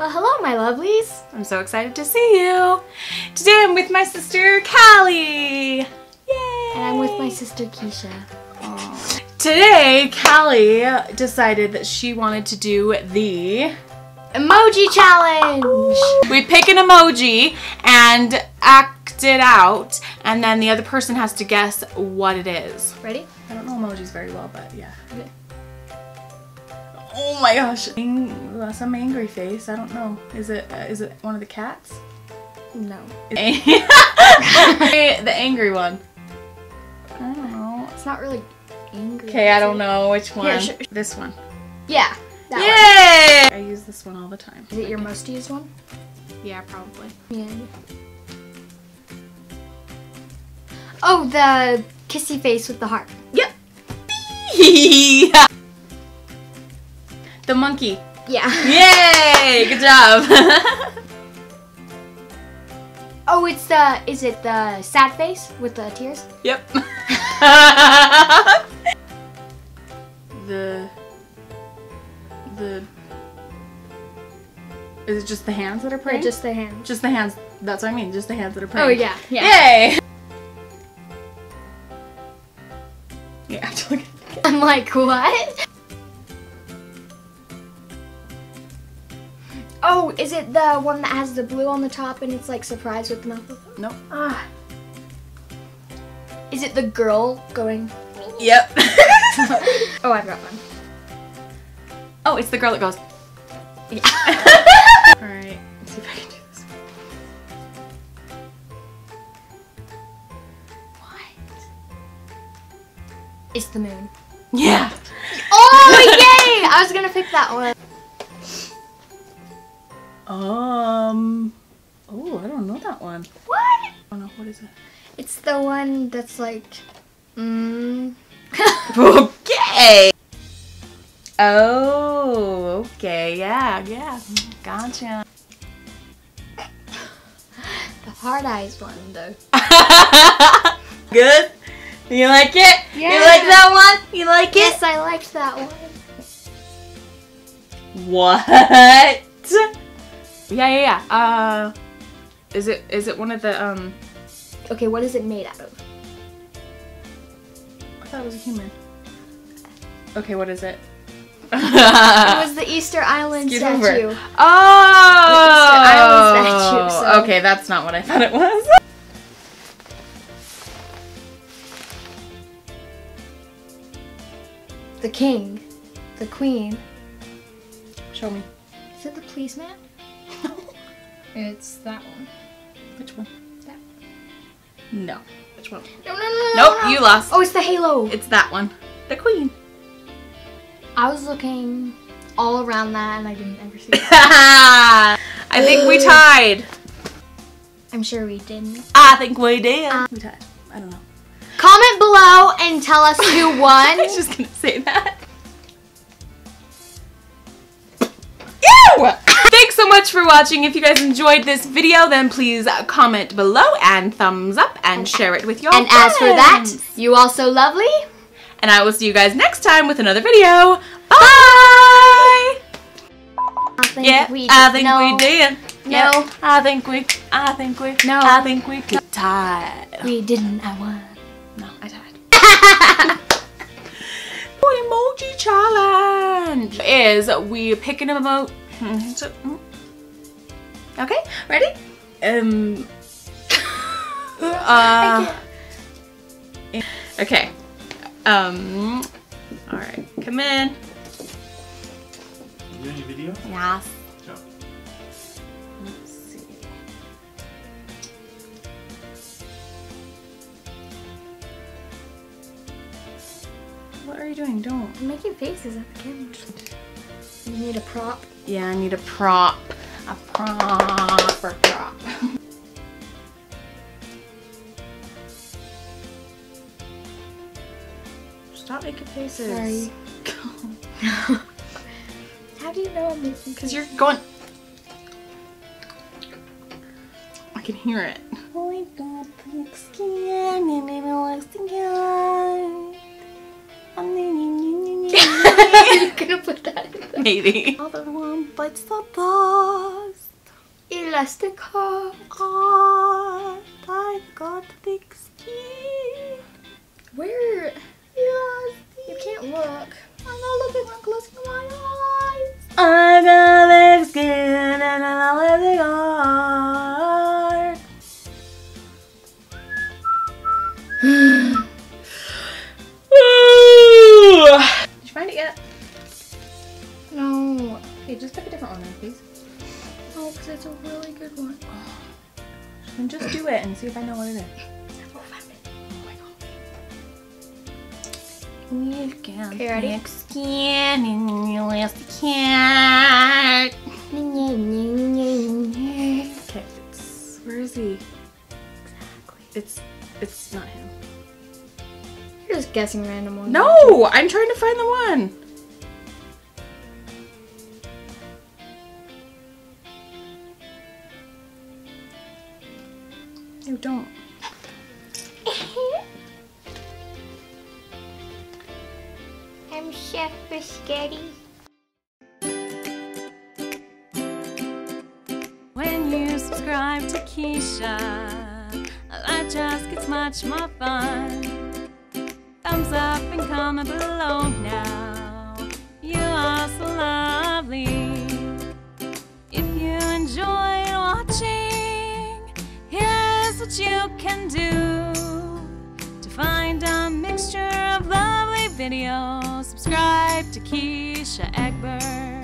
Well, hello, my lovelies. I'm so excited to see you. Today I'm with my sister, Calli. Yay! And I'm with my sister, Keisha. Today, Calli decided that she wanted to do the Emoji challenge! We pick an emoji and act it out, and then the other person has to guess what it is. Ready? I don't know emojis very well, but yeah. Oh my gosh. Ang- Some angry face. I don't know. Is it uh, is it one of the cats? No. the angry one. I don't know. It's not really angry. Okay, I don't know which one. Here, this one. Yeah. That Yay! I use this one all the time. Is it your most used one? Yeah, probably. Yeah. Oh, the kissy face with the heart. Yep. the monkey. Yeah. Yay! Good job. Oh, it's the, is it the sad face with the tears? yep. the the is it just the hands that are praying? just the hands. just the hands. That's what I mean. Just the hands that are oh, praying. Oh, yeah. Yeah. Yay! Yeah, I have to look at I'm like, what? Oh, is it the one that has the blue on the top and it's like surprise with the mouth? open? Nope. Ah. Is it the girl going? Yep. Oh, I've got one. oh, it's the girl that goes. Yeah. Alright, let's see if I can do this. What? it's the moon. Yeah. Oh, yay! I was gonna pick that one. Um. Oh, I don't know that one. What? I don't know. What is it? It's the one that's like, mm. Okay. Oh, okay. Yeah, yeah. Gotcha. the hard eyes one though. Good? You like it? Yeah. You like that one? You like it? Yes, I liked that one. What? Yeah, yeah, yeah. Uh, is it is it one of the um? Okay, what is it made out of? I thought it was a human. Okay, what is it? It was the Easter Island Scoot over. statue. Oh! Island statue, so- Okay, that's not what I thought it was. The king, the queen. Show me. Is it the policeman? It's that one. Which one? That. No. Which one? No, no, no, no. Nope, no. you lost. Oh, it's the halo. It's that one. The queen. I was looking all around that and I didn't ever see it. I think we tied. I'm sure we didn't. I think we did. Uh, we tied. I don't know. Comment below and tell us who won. I won. was just gonna say that. Much for watching. If you guys enjoyed this video, then please comment below and thumbs up and share it with your friends. and as for that, friends. you also lovely. And I will see you guys next time with another video. Bye! I think Yeah, we I think no. we did. No. Yeah, I think we, I think we, No. I think we tied. We didn't. I won. No, I tied. emoji challenge is we pick an emoji. Hmm, Okay, ready? Um. uh. Okay. Um. All right. Come in. You doing a video? Yes. Go. Let's see. What are you doing? Don't. I'm making faces at the camera. You need a prop. Yeah, I need a prop. A proper prop. Stop making faces. Sorry. How do you know I'm making Because you're going. I can hear it. Oh my god, pink skin and it looks good. you gonna put that in there? Maybe. Other one bites the dust. Elastic heart. Heart, I got thick skin. Where? Elastic. You can't look. I'm not looking, I'm closing my eyes. I really good one. And just do it and see if I know what it is. Oh, it. Oh. We've got Okay, ready? thick skin and an elastic heart. Okay, it's where is he? Exactly. It's it's not him. You're just guessing random ones. No, I'm trying to find the one. You don't. I'm Chef Biscotti. When you subscribe to Keisha, life just gets much more fun. Thumbs up and comment below now. You are so what you can do to find a mixture of lovely videos. Subscribe to Keisha Egbert.